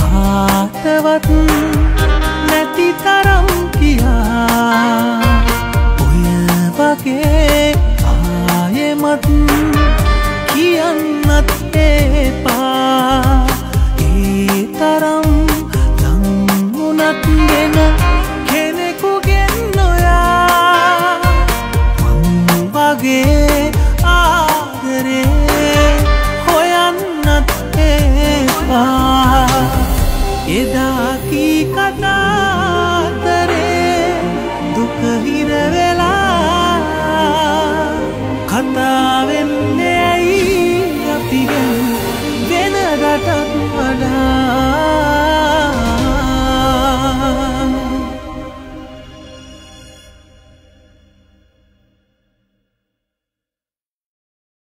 හදවත් නැති තරම් කියා. ඔය වගේ ආයෙමත් කියන්නත් ඒපා ඒ තරම් ලංවුනත් ගෙන කෙනෙකුගෙන් නොයා. මං වගේ Ave